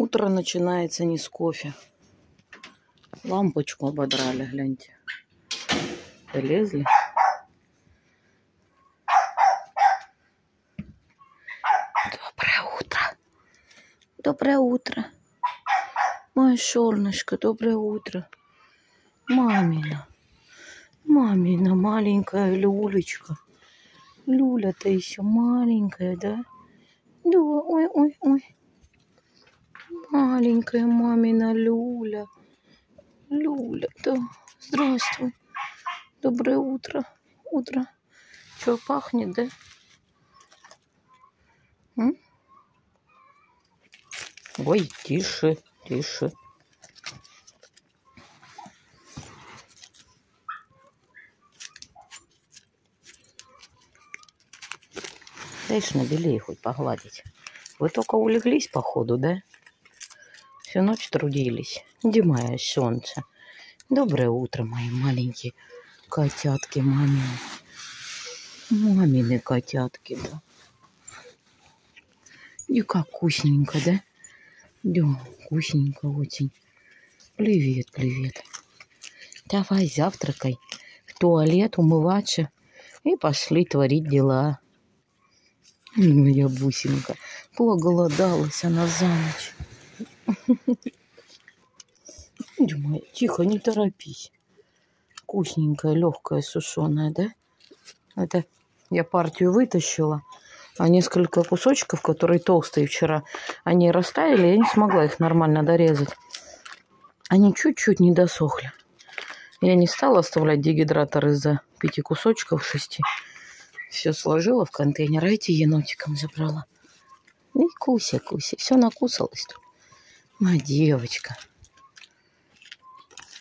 Утро начинается не с кофе. Лампочку ободрали, гляньте. Залезли. Доброе утро. Доброе утро. Мое солнышко, доброе утро. Мамина. Мамина маленькая люлечка. Люля-то еще маленькая, да? Да, ой, ой, ой. Маленькая мамина Люля. Люля, да. Здравствуй. Доброе утро. Утро. Что, пахнет, да? М? Ой, тише, тише. Дальше на белее хоть погладить. Вы только улеглись, походу, да? Всю ночь трудились. Мое солнце? Доброе утро, мои маленькие котятки мамины. Мамины котятки, да. И как вкусненько, да? Да, вкусненько очень. Привет, привет. Давай завтракай, в туалет умываться и пошли творить дела. Моя бусинка. Проголодалась она за ночь. Моя, тихо, не торопись. Вкусненькая, легкая, сушеная, да? Это я партию вытащила, а несколько кусочков, которые толстые вчера, они растаяли, я не смогла их нормально дорезать. Они чуть-чуть не досохли. Я не стала оставлять дегидратор из-за пяти кусочков, шести. Все сложила в контейнер, а эти енотиком забрала. И Куся, Куся, все накусалась тут. Моя девочка.